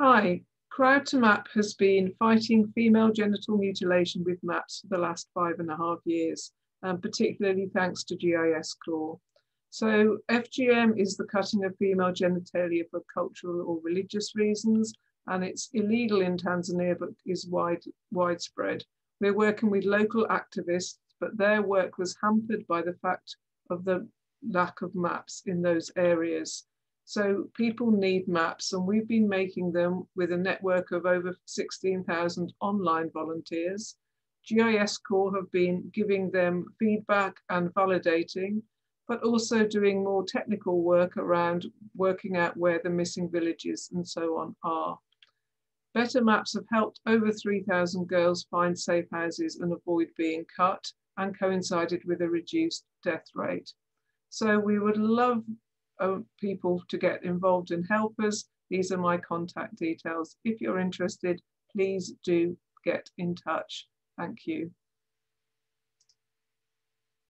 Hi, Crowd2Map has been fighting female genital mutilation with maps for the last five and a half years, and particularly thanks to GIS Corps. So FGM is the cutting of female genitalia for cultural or religious reasons, and it's illegal in Tanzania, but is wide, widespread. We're working with local activists, but their work was hampered by the fact of the lack of maps in those areas. So people need maps and we've been making them with a network of over 16,000 online volunteers. GIS Corps have been giving them feedback and validating, but also doing more technical work around working out where the missing villages and so on are. Better maps have helped over 3,000 girls find safe houses and avoid being cut and coincided with a reduced death rate. So we would love people to get involved and help us. These are my contact details. If you're interested, please do get in touch. Thank you.